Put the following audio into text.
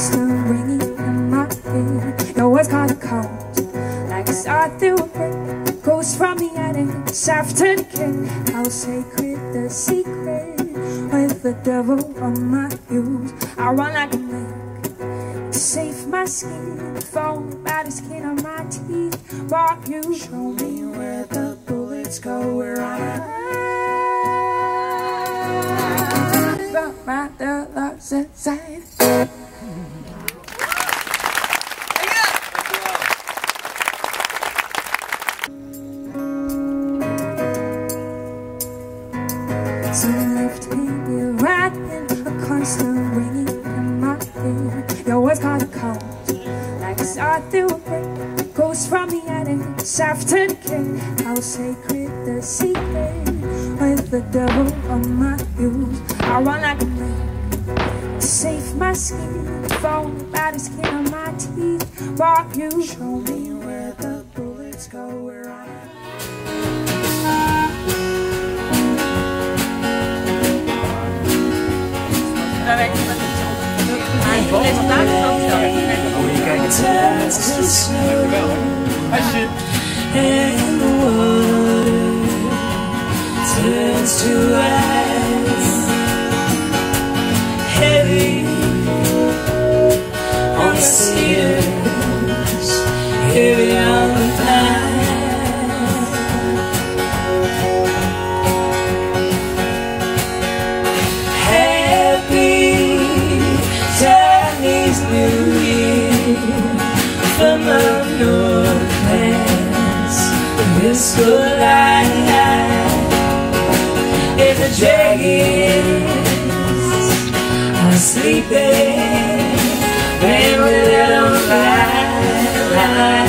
constant ringing in my ear. Your words got a cold, like a saw through a brick. Goes from the attic, to the. How sacred the secret with the devil on my heels. I run like a lake to save my skin. Foam by the skin on my teeth. Walk you, show me where the bullets go. We're on a right there, love's inside. So left me riding a constant ringing in my ear. Your words got a cold, like a saw through a brick. Goes from the shaft to the kick. How sacred the secret with the devil on my heels. I run like a lake to save my skin. Foam by the skin on my teeth. Walk you, show me where the bullets go. where I a and the water turns to ice. from the northlands, This all I have If the dragons are sleeping And we let them fly